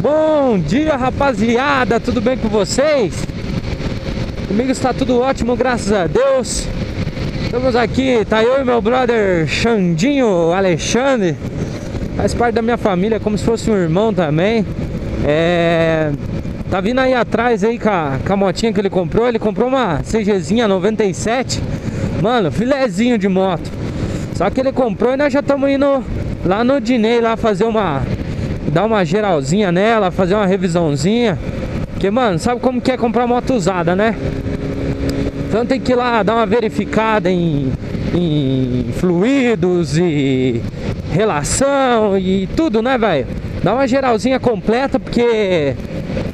Bom dia, rapaziada, tudo bem com vocês? Comigo está tudo ótimo, graças a Deus. Estamos aqui, tá eu e meu brother Xandinho Alexandre. Faz parte da minha família, como se fosse um irmão também. É... Tá vindo aí atrás aí com a, com a motinha que ele comprou. Ele comprou uma CGzinha 97. Mano, filezinho de moto. Só que ele comprou e nós já estamos indo lá no Dinei lá fazer uma dar uma geralzinha nela, fazer uma revisãozinha. Porque, mano, sabe como que é comprar moto usada, né? Então tem que ir lá dar uma verificada em, em fluidos e relação e tudo, né, velho? Dá uma geralzinha completa, porque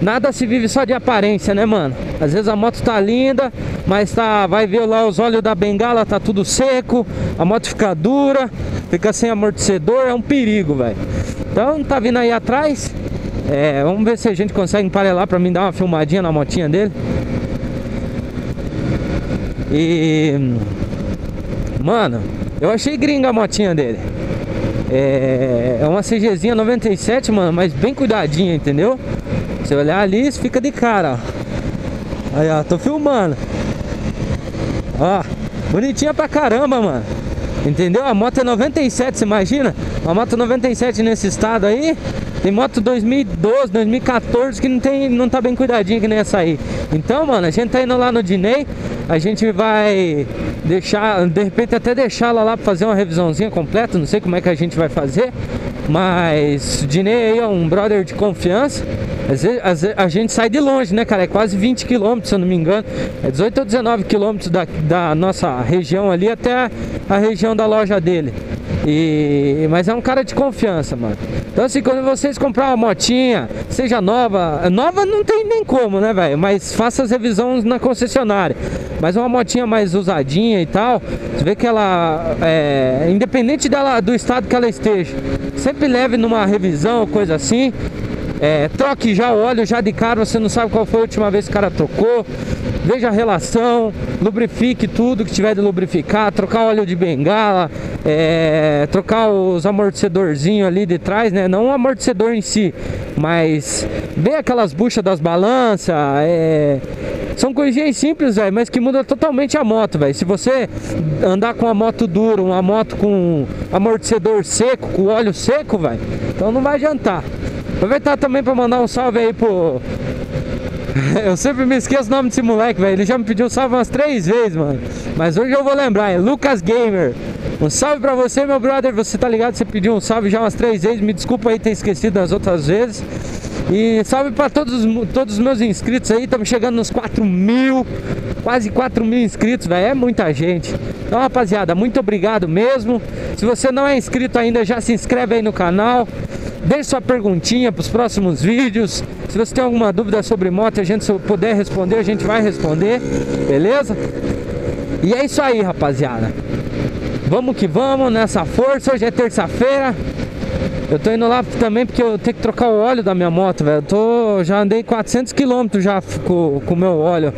nada se vive só de aparência, né, mano? Às vezes a moto tá linda, mas tá, vai ver lá os olhos da bengala, tá tudo seco, a moto fica dura, fica sem amortecedor, é um perigo, velho. Então tá vindo aí atrás. É, vamos ver se a gente consegue emparelar pra mim dar uma filmadinha na motinha dele. E. Mano, eu achei gringa a motinha dele. É, é uma CGzinha 97, mano, mas bem cuidadinha, entendeu? Se olhar ali, fica de cara, ó. Aí, ó, tô filmando. Ó, bonitinha pra caramba, mano. Entendeu? A moto é 97, você imagina? Uma moto 97 nesse estado aí. Tem moto 2012, 2014 que não, tem, não tá bem cuidadinha que nem essa aí. Então, mano, a gente tá indo lá no Dinei. A gente vai deixar, de repente até deixá-la lá pra fazer uma revisãozinha completa. Não sei como é que a gente vai fazer. Mas o Dinei aí é um brother de confiança. Às vezes, às vezes, a gente sai de longe, né, cara? É quase 20 quilômetros, se eu não me engano. É 18 ou 19 quilômetros da, da nossa região ali até a, a região da loja dele. E, mas é um cara de confiança, mano. Então assim, quando vocês comprar uma motinha, seja nova, nova não tem nem como, né, velho? Mas faça as revisões na concessionária. Mas uma motinha mais usadinha e tal, você vê que ela, é, independente dela, do estado que ela esteja, sempre leve numa revisão, coisa assim. É, troque já o óleo já de cara, você não sabe qual foi a última vez que o cara trocou. Veja a relação, lubrifique tudo que tiver de lubrificar, trocar óleo de bengala, é, trocar os amortecedorzinhos ali de trás, né? Não o amortecedor em si, mas bem aquelas buchas das balanças, é, são coisinhas simples, velho, mas que muda totalmente a moto, velho. Se você andar com uma moto dura, uma moto com amortecedor seco, com óleo seco, velho, então não vai adiantar. Aproveitar também para mandar um salve aí pro. Eu sempre me esqueço o nome desse moleque, velho. Ele já me pediu salve umas três vezes, mano. Mas hoje eu vou lembrar, é Lucas Gamer. Um salve pra você, meu brother. Você tá ligado? Você pediu um salve já umas três vezes. Me desculpa aí ter esquecido das outras vezes. E salve pra todos, todos os meus inscritos aí. Estamos chegando nos 4 mil, quase 4 mil inscritos, velho. É muita gente. Então, rapaziada, muito obrigado mesmo. Se você não é inscrito ainda, já se inscreve aí no canal. Deixe sua perguntinha para os próximos vídeos. Se você tem alguma dúvida sobre moto, a gente puder responder, a gente vai responder, beleza? E é isso aí, rapaziada. Vamos que vamos nessa força. Hoje é terça-feira. Eu tô indo lá também porque eu tenho que trocar o óleo da minha moto, velho. Eu tô, já andei 400 km já com o meu óleo,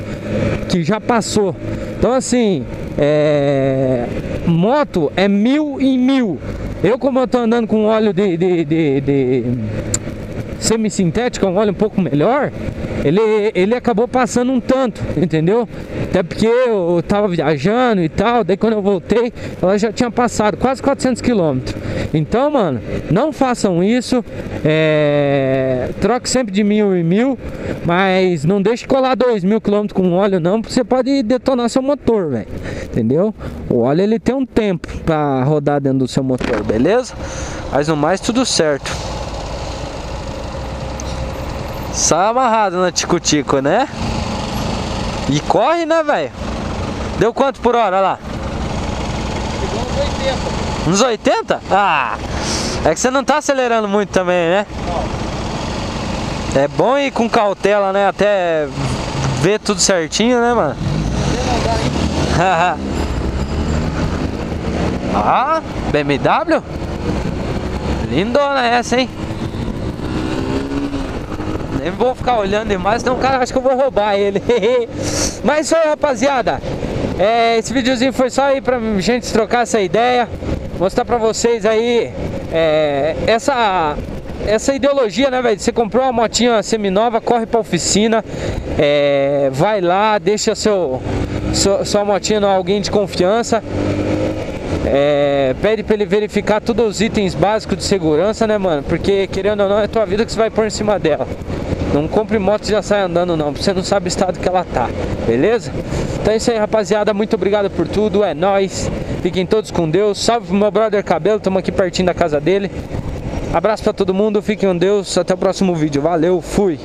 que já passou. Então assim, é... moto é mil em mil. Eu como eu tô andando com óleo de, de, de, de semi-sintético, um óleo um pouco melhor, ele, ele acabou passando um tanto, entendeu? Até porque eu tava viajando e tal, daí quando eu voltei, ela já tinha passado quase 400 quilômetros. Então, mano, não façam isso, é... troque sempre de mil em mil, mas não deixe colar dois mil quilômetros com óleo não, porque você pode detonar seu motor, velho, entendeu? O óleo ele tem um tempo para rodar dentro do seu motor, beleza? Mas no mais tudo certo. Só amarrado no tico-tico, né? E corre, né, velho? Deu quanto por hora lá? Uns 80. Uns 80? Ah! É que você não tá acelerando muito também, né? É bom ir com cautela, né? Até ver tudo certinho, né, mano? ah, BMW? Lindona essa, hein? Nem vou ficar olhando demais, senão o cara acha que eu vou roubar ele. Mas aí, rapaziada. É, esse videozinho foi só aí pra gente trocar essa ideia. Mostrar pra vocês aí é, essa essa ideologia, né, velho? Você comprou uma motinha seminova, corre pra oficina, é, vai lá, deixa seu, sua, sua motinha em alguém de confiança. É, pede pra ele verificar todos os itens básicos de segurança, né, mano? Porque querendo ou não, é tua vida que você vai pôr em cima dela. Não compre moto e já sai andando não, você não sabe o estado que ela tá, beleza? Então é isso aí, rapaziada, muito obrigado por tudo, é nóis. Fiquem todos com Deus. Salve pro meu brother Cabelo, estamos aqui pertinho da casa dele. Abraço pra todo mundo, fiquem com Deus, até o próximo vídeo. Valeu, fui!